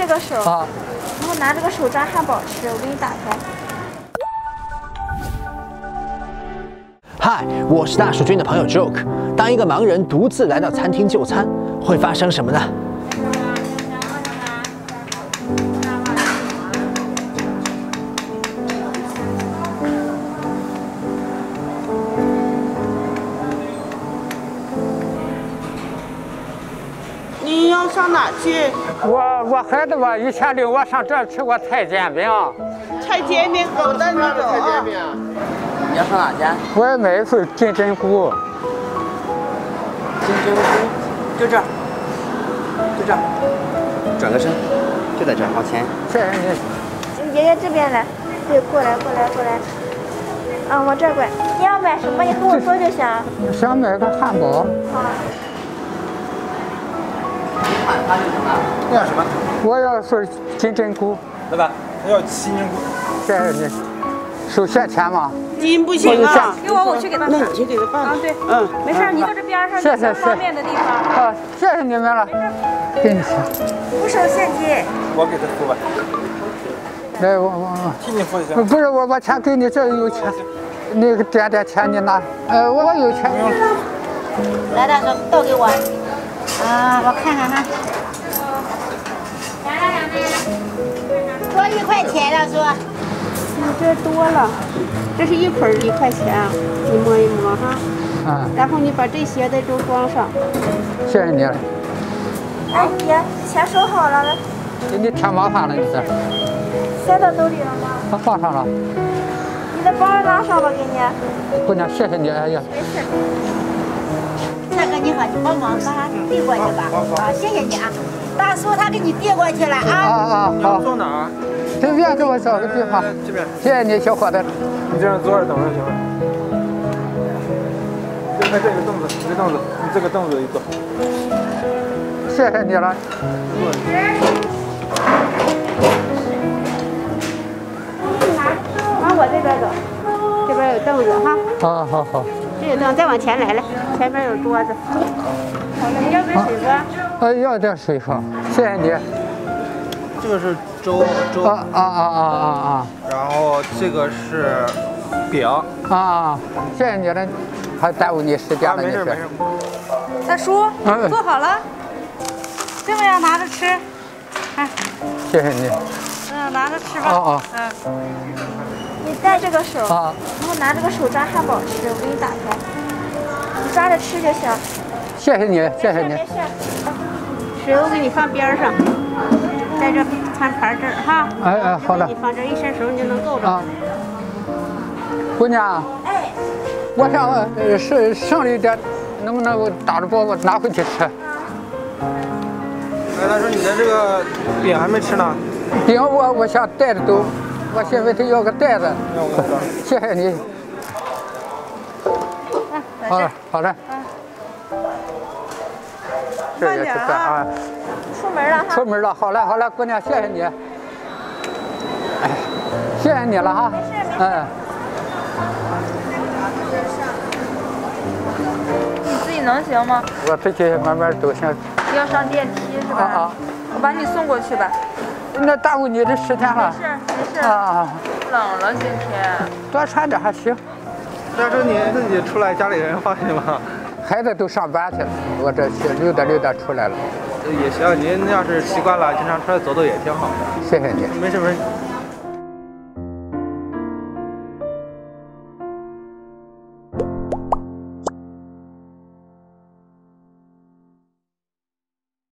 这个手，啊，然后拿这个手抓汉堡吃，我给你打开。嗨，我是大树君的朋友 Joke。当一个盲人独自来到餐厅就餐，会发生什么呢？上哪去？我我孩子吧，以前领我上这儿吃过菜煎饼，菜煎饼走的你走啊。你要上哪去？我也买一份金针菇。金针菇，就这儿，就这儿，转个身，就在这儿，往前。谢谢你。爷爷这边来，对，过来，过来，过来。嗯，往这儿过来。你要买什么？你跟我说就行。想买个汉堡，好。看他是什么？那叫什么？我要一份金针菇。老板，他要七斤菇。谢谢你。收现钱吗？金不行啊。给我，我去给他办。那你去给他办。啊，对，嗯，没事儿，你坐这边上谢谢方便的地方。好，谢谢你们了。给你钱。不收现金。我给他付吧。来，我我替你付一下。不是我把钱给你，这有钱，那个点点钱你拿。呃，我有钱。来，大哥，倒给我。啊，我看看哈。多一块钱，了叔。你这多了，这是一捆儿一块钱，你摸一摸哈。嗯，然后你把这些的都装上。谢谢你了。哎，爷，钱收好了，来，给你添麻烦了，你这。塞到兜里了吗？他放上了。你的包拿上吧，给你。姑娘，谢谢你，哎呀。没事。大哥你好，你帮忙把它递过去吧。好，谢谢你啊，大叔他给你递过去了啊啊。啊你要好。坐哪儿？随便给我找个地方。这边。谢谢你，小伙子。你这样坐着等着行了。就看这个凳子，这个凳子，你这个凳子一坐。谢谢你了。往我这边走，这边有凳子哈，好好好。这有凳，再往前来来，前面有桌子。好了，你要杯水不？呃，要点水喝，谢谢你。这个是粥粥，啊啊啊啊啊啊然后这个是饼。啊啊！谢谢你了，还耽误你时间啊，了，你是没事没事。大叔嗯，做好了，这么样拿着吃，谢谢你。嗯，拿着吃吧。哦嗯，你带这个手，啊，然后拿这个手抓汉堡吃，我给你打开。你抓着吃就行。谢谢你，谢谢你没。事。水我给你放边上，在这餐盘这儿哈。哎哎，好的你。放这儿一伸手你就能够着。啊，姑娘，哎，我想呃剩剩了一点，能不能打着包我拿回去吃？哎，他说，你的这个饼还没吃呢。饼我我想带着走，我先问他要个袋子。谢谢你。嗯，好了好了。这慢也点啊。出门了哈。出门了，好嘞好嘞，姑娘，谢谢你。哎，谢谢你了哈。没事没事嗯，你自己能行吗？我自己慢慢走行。要上电梯是吧？啊啊，我把你送过去吧。那耽误你这十天了。没事没事。啊，冷了今天。多穿点还行。大叔，你自己出来，家里人放心吗？孩子都上班去了，我这去溜达溜达出来了。也行，您要是习惯了，经常出来走走也挺好的。谢谢你。没事没事，